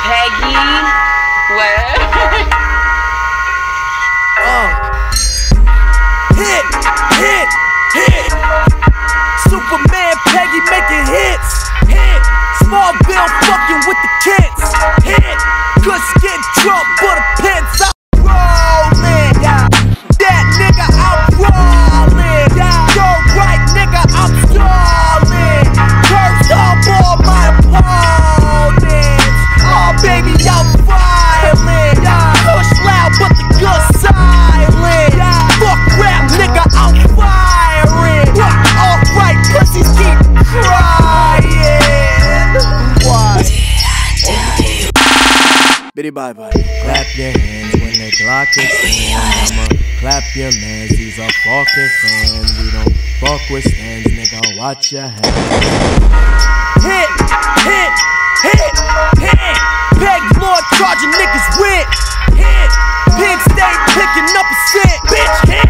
Peggy. What? uh. Hit, hit, hit. Superman Peggy making hits. Hit. Small Bill fucking with the kids. Hit. Good skin Trump bye bye. Clap your hands when the Glock is in. I'ma clap your mans, these are fucking fans. We don't fuck with stands, nigga. Watch your hands. Hit, hit, hit, hit. Peg Lord charging niggas with. Hit, pig stay picking up a cent. Bitch, hit.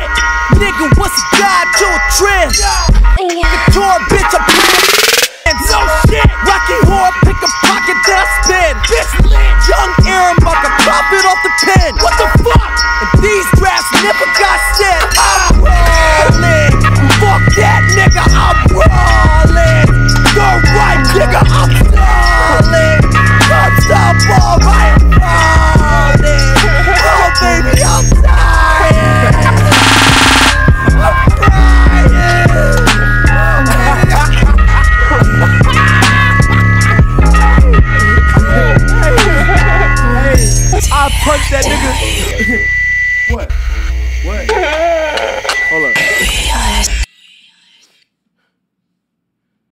Nigga, what's a guy to a trend? Couture, bitch, I'm no shit. Rocky whore, pick a pocket that I spin. Bitch lit. Young To profit off the pen. What the what? What? Hold up.